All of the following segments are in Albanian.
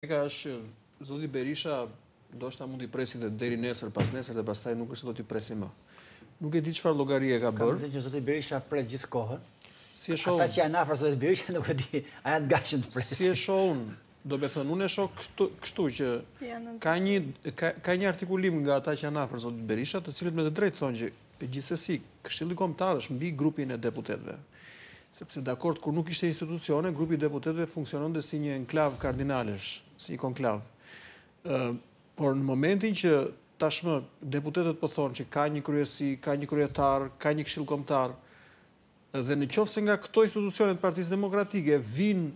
Pika është që zoti Berisha ndoshta mund t'i presi dhe deri nesër, pas nesër dhe pastaj nuk është se do t'i presi më. Nuk e di çfarë llogari e ka bërë. Kam që zoti Berisha pret gjithë kohën. Si e shoh? Ata që janë afër zotit Berisha nuk e di, a janë të gatshëm të presin. Si e shoh unë? Do me thënë, unë e shoh kështu që ka një, ka, ka një artikulim nga ata që janë afër zotit Berisha, të cilët me të drejtë thonë që Gjithsesi, Këshilli Kombëtar është mbi grupin e deputetëve. Sepse dakord kur nuk kishte institucione, grupi i deputetëve funksiononte si një enklavë kardinalësh, si një konklavë. Ë, por në momentin që tashmë deputetët po thonë që ka një kryesi, ka një kryetar, ka një Këshill Kombëtar, Dhe në qoftë se nga këto institucione të Partisë Demokratike vijnë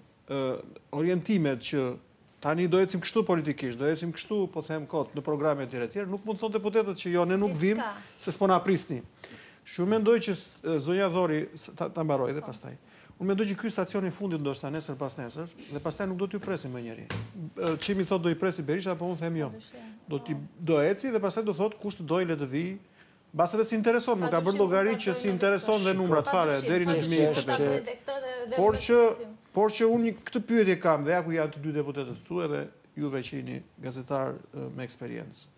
orientimet që tani do ecim kështu politikisht, do ecim kështu, po them kot, në programe etj etj, nuk mund të thonë deputetët që jo ne nuk vijmë se s'po na prisni. Unë mendoj që zonja Dhori ta mbaroj dhe pastaj. Unë mendoj që ky është stacioni i fundit ndoshta nesër pas nesër dhe pastaj nuk do t'i presi më njeri. Çimi thotë do i presi Berisha apo unë them jo. Do ai do eci dhe pastaj do thotë kush të dojë le të vijë Mbase edhe s'i intereson, ka bërë llogari që s'i interesojnë dhe numrat fare deri në dy mijë e njëzet e pesë. Por që, por që unë këtë pyetje kam dhe ja ku janë të dy deputetët këtu edhe juve që jeni gazetar me eksperiencë.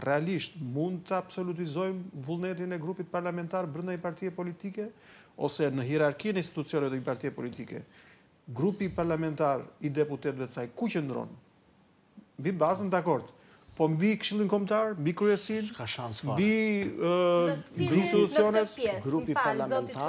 Realisht mund të absolutizojmë vullnetin e grupit parlamentar brenda një partie politike ose në hierarkinë e institucioneve të një partie politike. Grupi parlamentar i deputetëve të saj ku qëndron? Mbi bazën dakord. Po mbi Këshillin Kombëtar, mbi Kryesinë, mbi institucionet, grupi parlamentar.